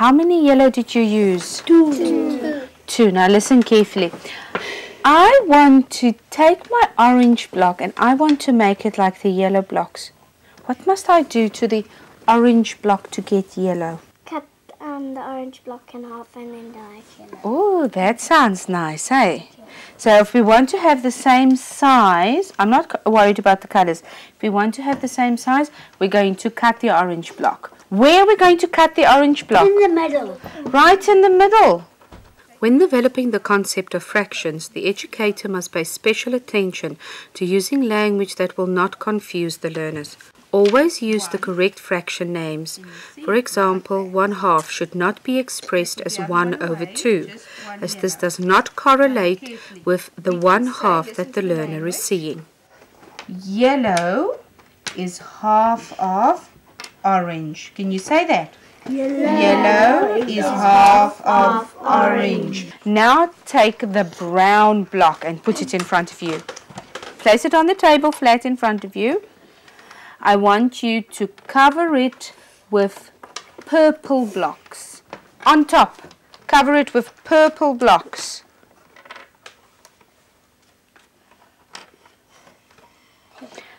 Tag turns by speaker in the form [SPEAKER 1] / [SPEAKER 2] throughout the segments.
[SPEAKER 1] How many yellow did you use?
[SPEAKER 2] Two. Two.
[SPEAKER 1] Two. Now listen carefully. I want to take my orange block and I want to make it like the yellow blocks. What must I do to the orange block to get yellow?
[SPEAKER 2] The orange block in half and then yellow.
[SPEAKER 1] Oh, that sounds nice, hey? So if we want to have the same size, I'm not worried about the colors. If we want to have the same size, we're going to cut the orange block. Where are we going to cut the orange block?
[SPEAKER 2] In the middle.
[SPEAKER 1] Right in the middle. When developing the concept of fractions, the educator must pay special attention to using language that will not confuse the learners. Always use the correct fraction names. For example, 1 half should not be expressed as 1 over 2, as this does not correlate with the 1 half that the learner is seeing. Yellow is half of orange. Can you say that? Yellow is half of orange. Now take the brown block and put it in front of you. Place it on the table flat in front of you. I want you to cover it with purple blocks. On top, cover it with purple blocks.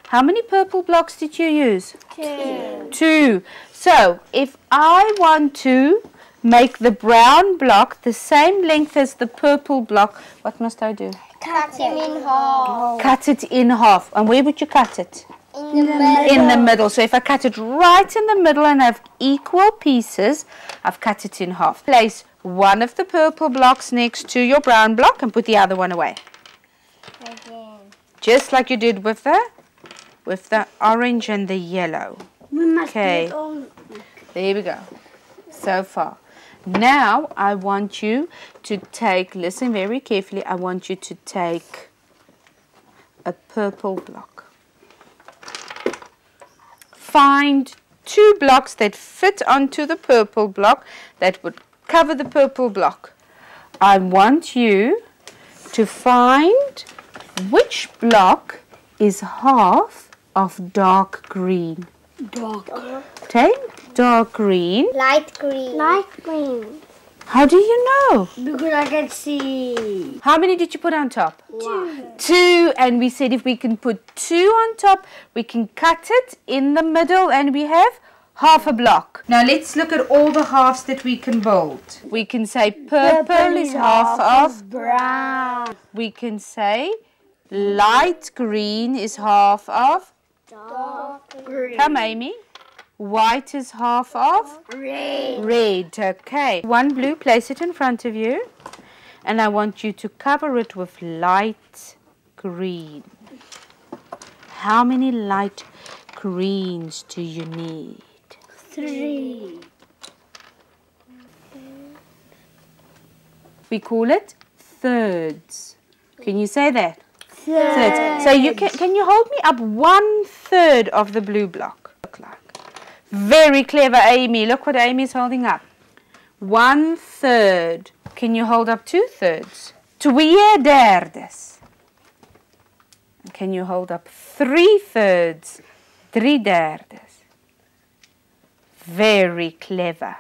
[SPEAKER 1] How many purple blocks did you use?
[SPEAKER 2] Two.
[SPEAKER 1] Two. So, if I want to make the brown block the same length as the purple block, what must I do?
[SPEAKER 2] Cut him in half.
[SPEAKER 1] Cut it in half. And where would you cut it?
[SPEAKER 2] In the middle.
[SPEAKER 1] in the middle. So if I cut it right in the middle and have equal pieces, I've cut it in half. Place one of the purple blocks next to your brown block and put the other one away.
[SPEAKER 2] Again.
[SPEAKER 1] Just like you did with the with the orange and the yellow.
[SPEAKER 2] We must
[SPEAKER 1] Okay. There we go. So far. Now I want you to take, listen very carefully, I want you to take a purple block. Find two blocks that fit onto the purple block that would cover the purple block. I want you to find which block is half of dark green.
[SPEAKER 2] Dark.
[SPEAKER 1] Take dark green.
[SPEAKER 2] Light green. Light green.
[SPEAKER 1] How do you know?
[SPEAKER 2] Because I can see.
[SPEAKER 1] How many did you put on top?
[SPEAKER 2] Two.
[SPEAKER 1] Two. And we said if we can put two on top, we can cut it in the middle and we have half a block. Now let's look at all the halves that we can build. We can say purple, is half of.
[SPEAKER 2] brown.
[SPEAKER 1] We can say light green is half of.
[SPEAKER 2] Dark green.
[SPEAKER 1] Come, Amy. White is half of.
[SPEAKER 2] Red.
[SPEAKER 1] Red, okay. One blue, place it in front of you. And I want you to cover it with light green. How many light greens do you need?
[SPEAKER 2] Three.
[SPEAKER 1] We call it thirds. Can you say that?
[SPEAKER 2] Third.
[SPEAKER 1] Thirds. So you can, can you hold me up one third of the blue block? Very clever, Amy. Look what Amy's holding up. One third. Can you hold up two thirds? Twee derdes. Can you hold up three thirds? Drie derdes. Very clever.